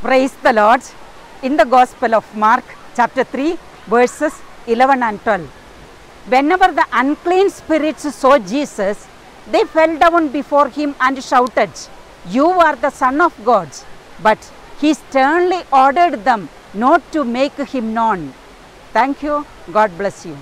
Praise the Lord. In the Gospel of Mark, chapter 3, verses 11 and 12. Whenever the unclean spirits saw Jesus, they fell down before him and shouted, You are the Son of God. But he sternly ordered them not to make him known. Thank you. God bless you.